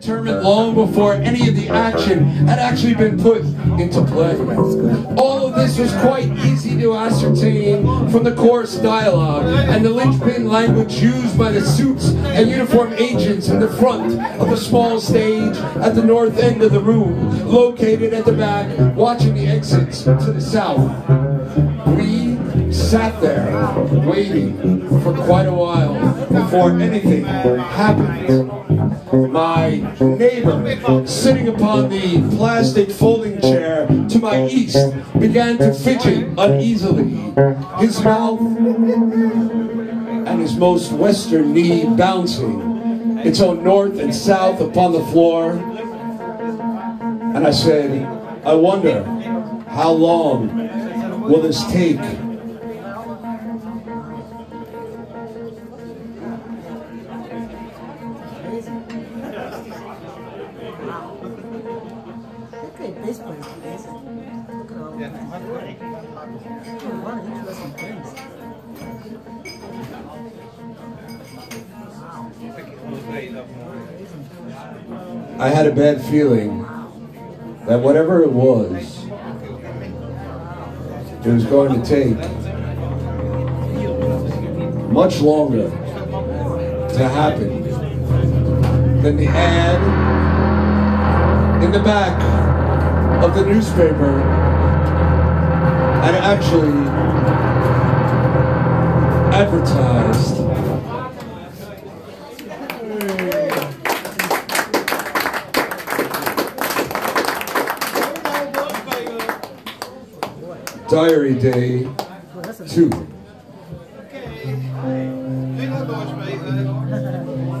determined long before any of the action had actually been put into play. All of this was quite easy to ascertain from the coarse dialogue and the linchpin language used by the suits and uniform agents in the front of the small stage at the north end of the room, located at the back, watching the exits to the south. We sat there waiting for quite a while before anything happened. My neighbor, sitting upon the plastic folding chair to my east, began to fidget uneasily, his mouth and his most western knee bouncing its own north and south upon the floor. And I said, I wonder how long will this take? Look at all of interesting. I had a bad feeling that whatever it was, it was going to take much longer to happen than the ad in the back of the newspaper and actually advertised. Diary Day 2.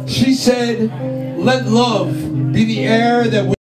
She said, let love be the air that we